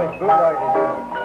only bootlegging.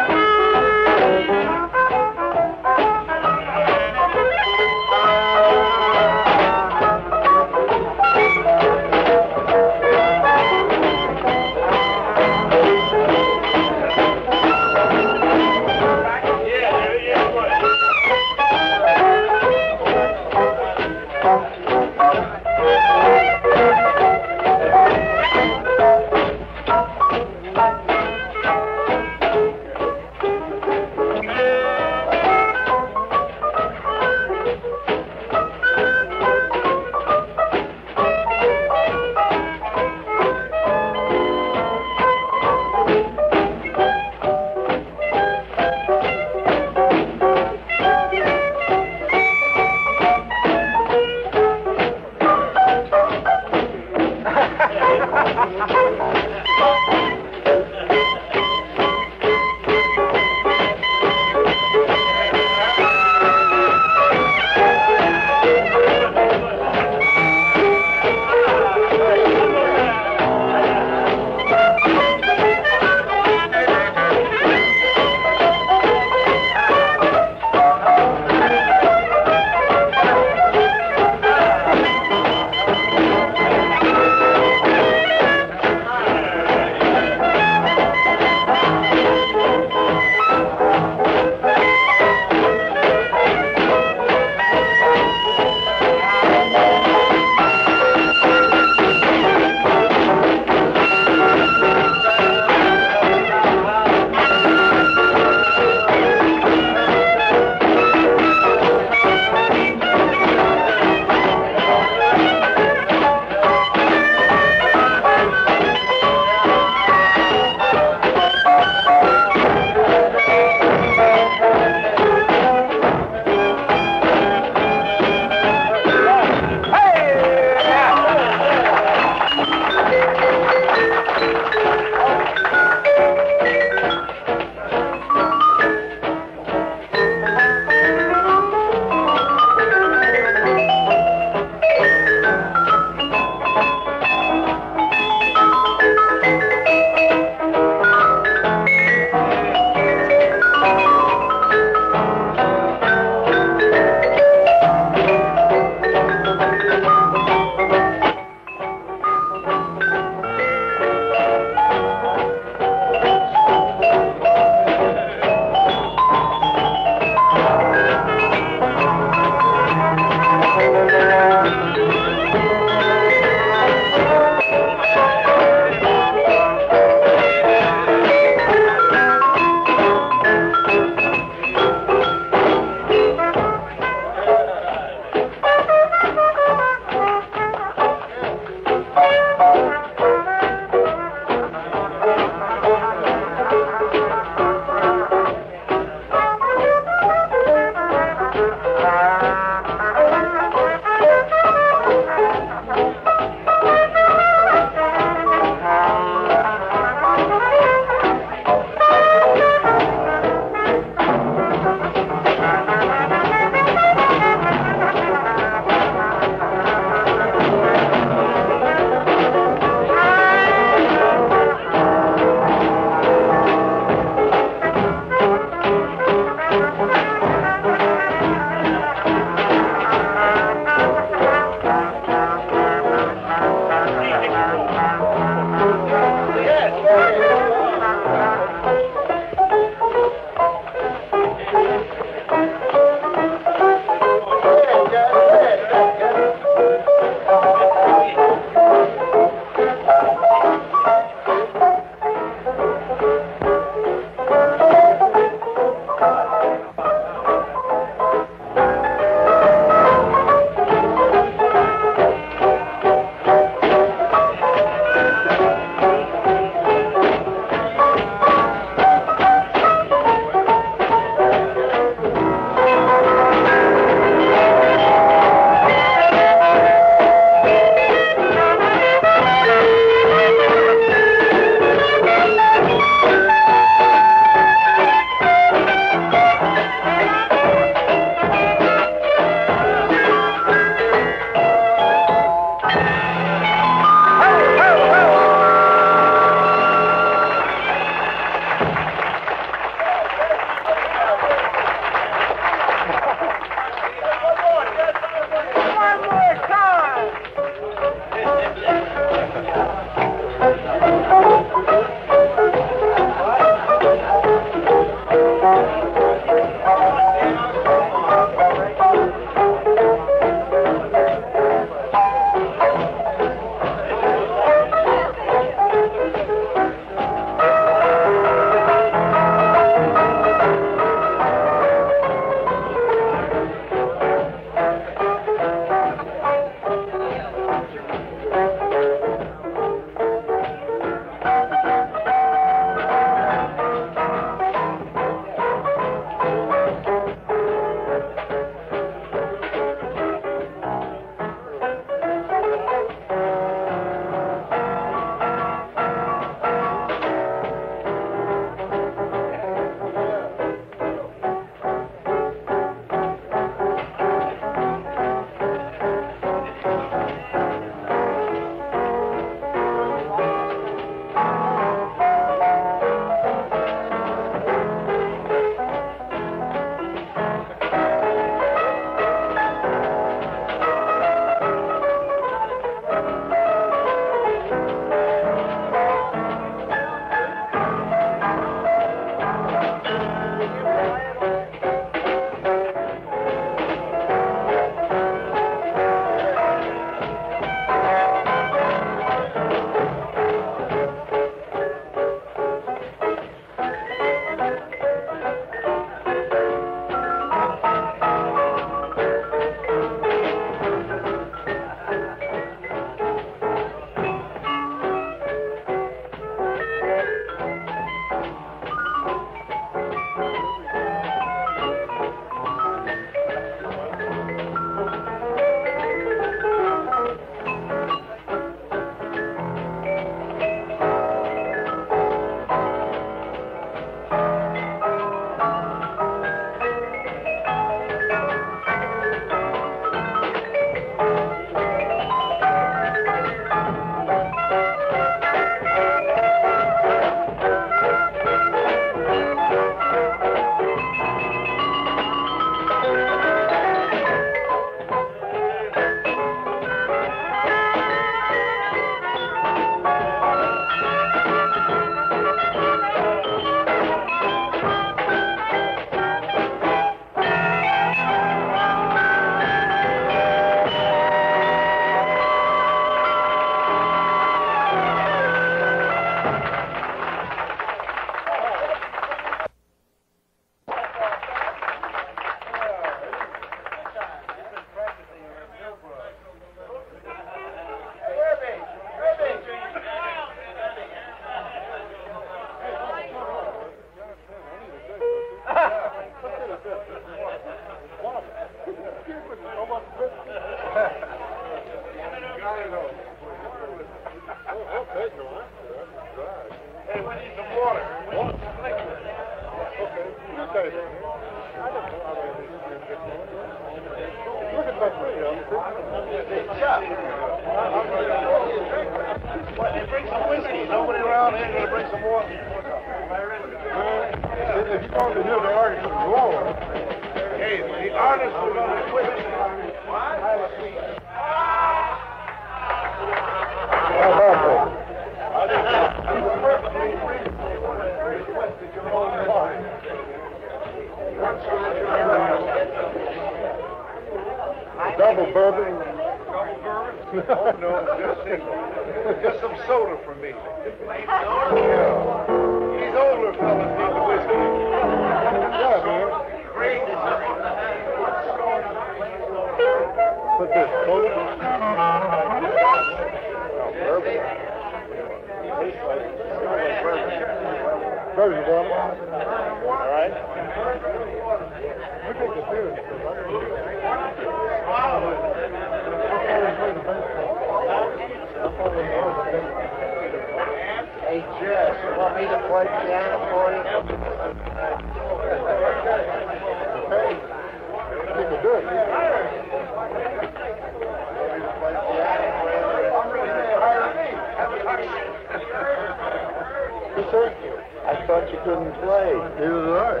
Play. Neither do I.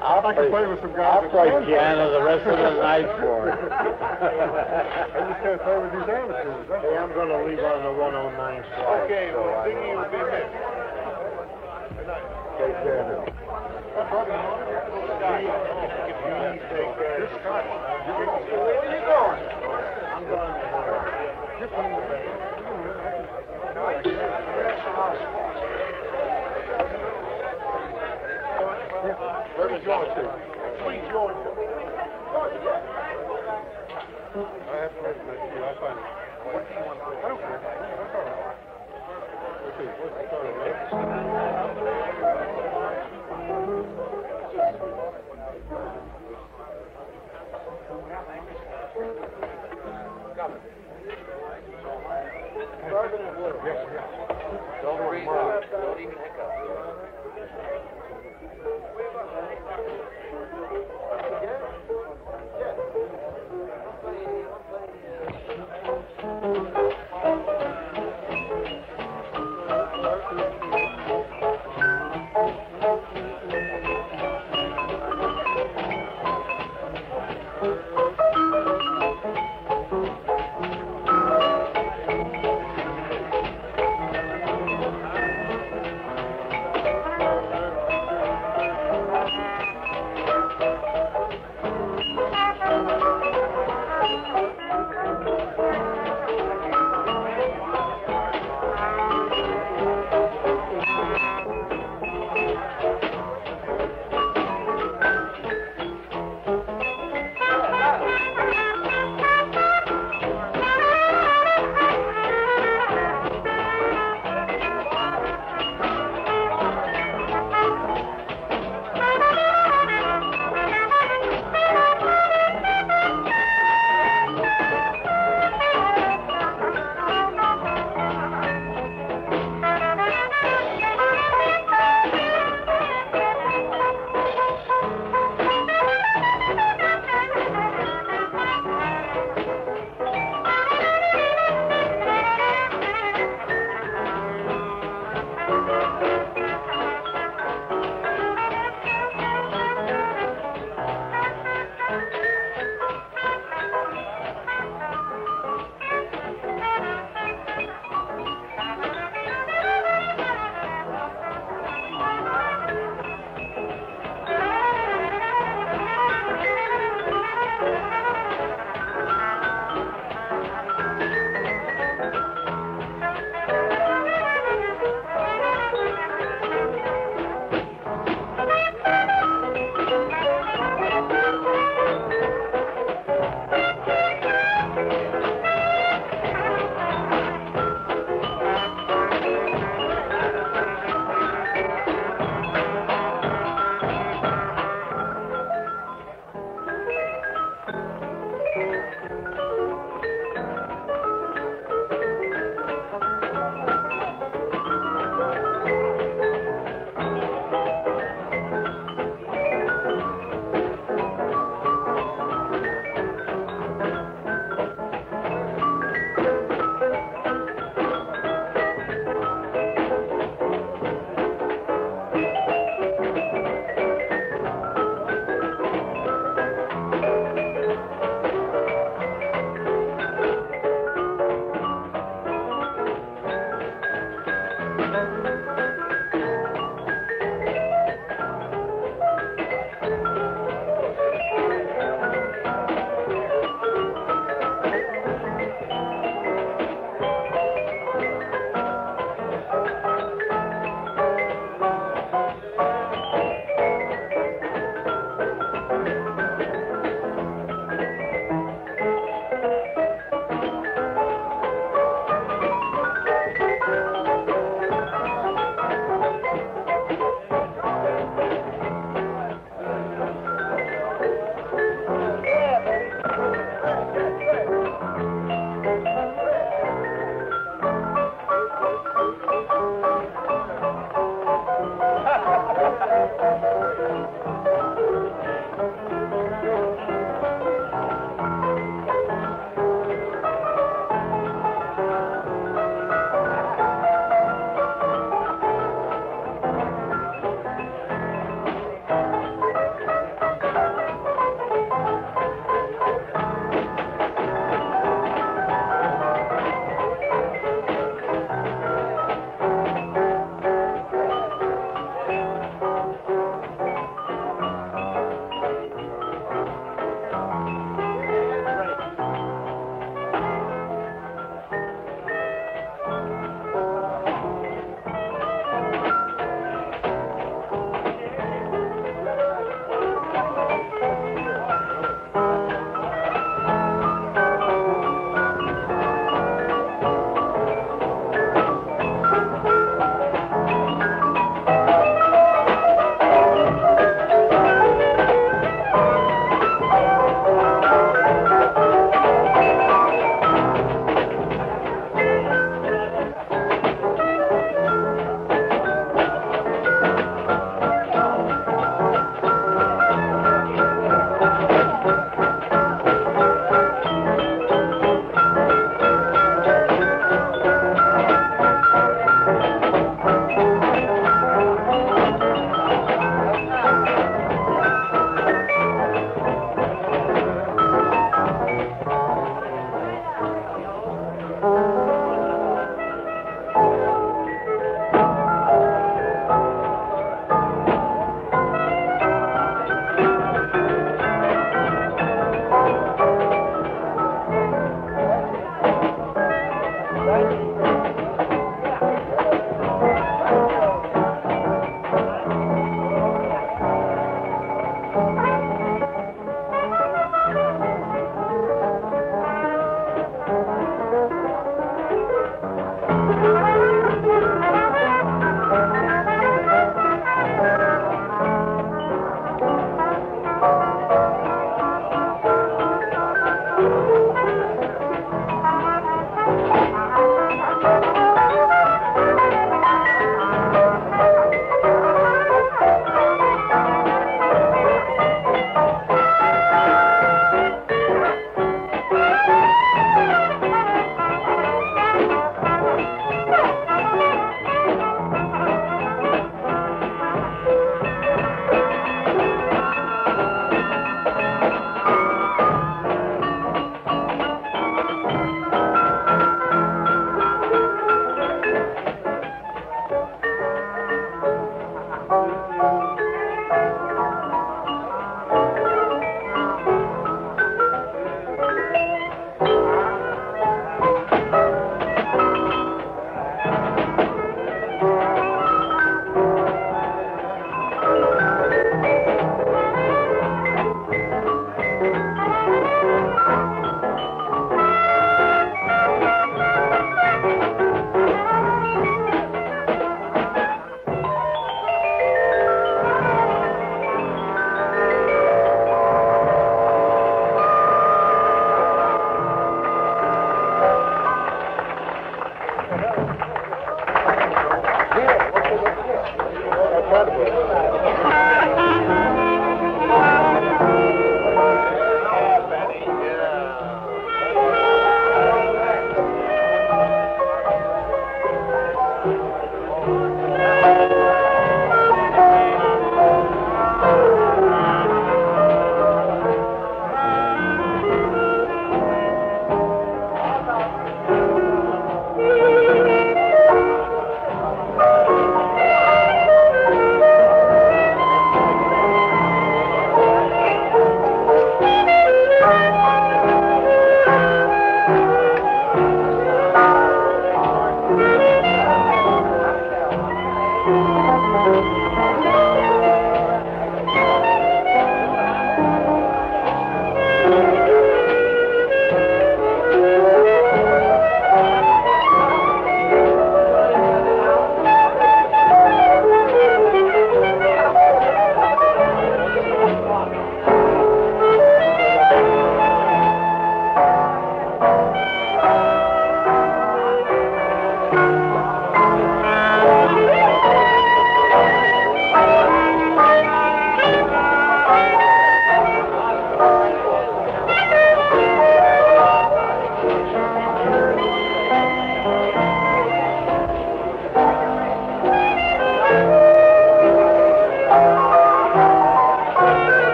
I'll, I can play with some guys. I'll that play can piano the rest of the night for you. I just can't play with these amateurs. That's Hey, I'm going to leave on the 109 slide. Okay, so well, I Ziggy know. will be missed. Take care now. Where are you going? I'm going to Where's Georgia? Sweet Georgia. I have to wait next year. I'll find it. I don't care. That's all right. Let's. What's the start of that? Don't breathe out. Don't even hiccup. Thank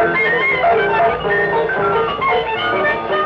Thank you.